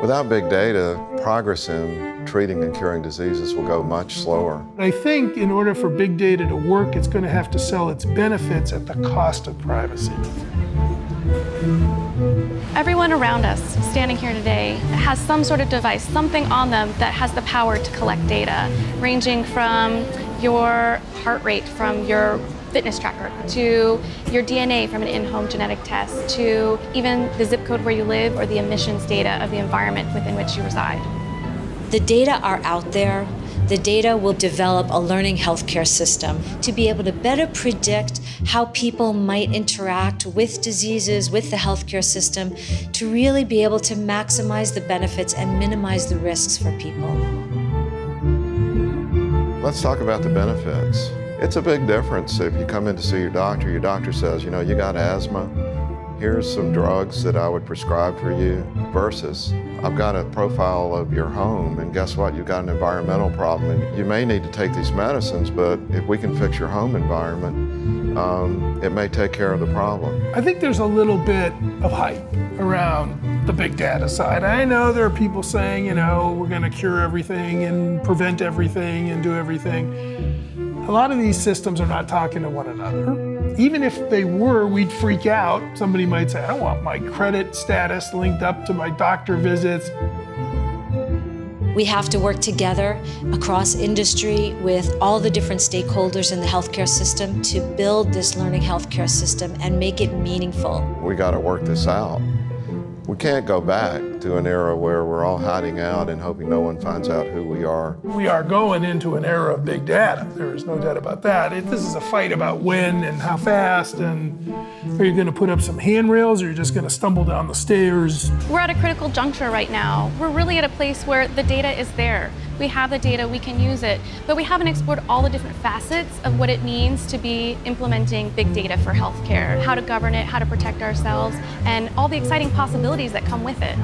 Without big data, progress in treating and curing diseases will go much slower. I think in order for big data to work, it's going to have to sell its benefits at the cost of privacy. Everyone around us standing here today has some sort of device, something on them that has the power to collect data, ranging from your heart rate from your fitness tracker to your DNA from an in-home genetic test to even the zip code where you live or the emissions data of the environment within which you reside. The data are out there. The data will develop a learning healthcare system to be able to better predict how people might interact with diseases, with the healthcare system, to really be able to maximize the benefits and minimize the risks for people. Let's talk about the benefits. It's a big difference if you come in to see your doctor, your doctor says, you know, you got asthma, here's some drugs that I would prescribe for you, versus I've got a profile of your home, and guess what? You've got an environmental problem, and you may need to take these medicines, but if we can fix your home environment, um, it may take care of the problem. I think there's a little bit of hype around the big data side. I know there are people saying, you know, we're going to cure everything and prevent everything and do everything. A lot of these systems are not talking to one another. Even if they were, we'd freak out. Somebody might say, I don't want my credit status linked up to my doctor visits. We have to work together across industry with all the different stakeholders in the healthcare system to build this learning healthcare system and make it meaningful. We got to work this out. We can't go back to an era where we're all hiding out and hoping no one finds out who we are. We are going into an era of big data. There is no doubt about that. It, this is a fight about when and how fast, and are you going to put up some handrails or you're you just going to stumble down the stairs? We're at a critical juncture right now. We're really at a place where the data is there. We have the data, we can use it, but we haven't explored all the different facets of what it means to be implementing big data for healthcare, how to govern it, how to protect ourselves, and all the exciting possibilities that come with it.